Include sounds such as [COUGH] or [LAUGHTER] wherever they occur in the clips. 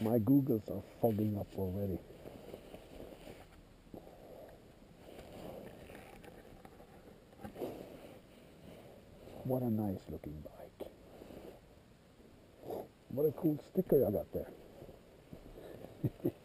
My Googles are fogging up already. What a nice looking bike. What a cool sticker I got there. [LAUGHS]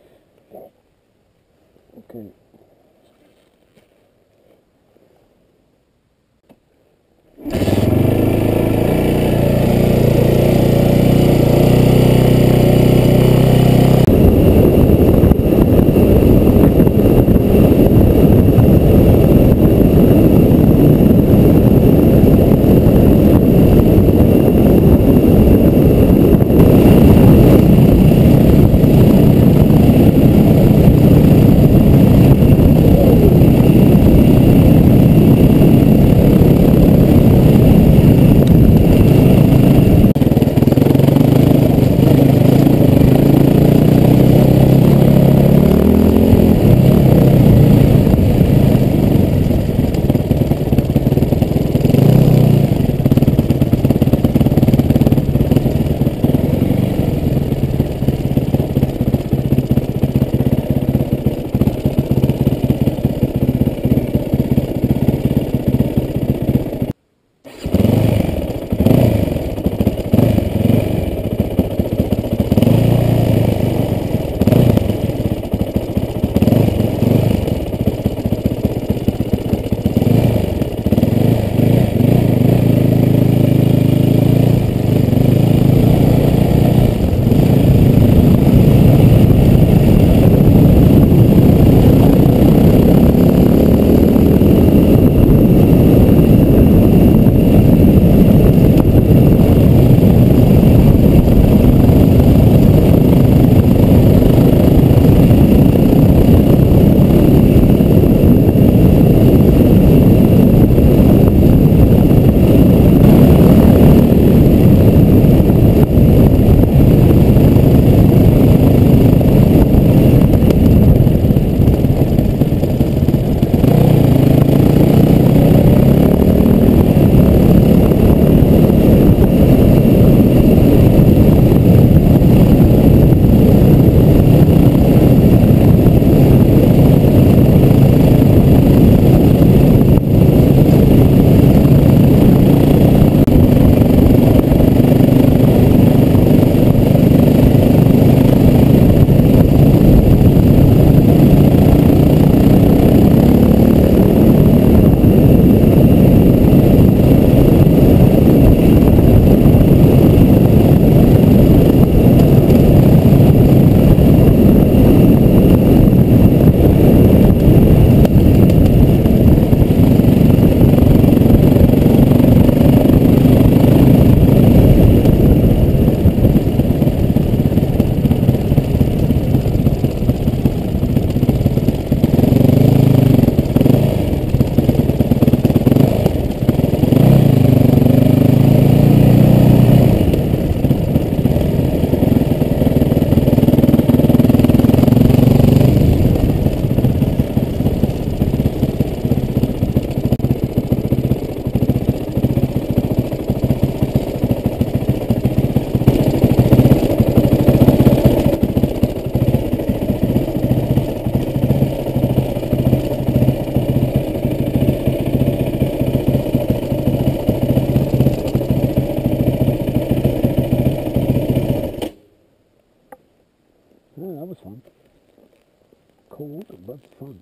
cold but fun.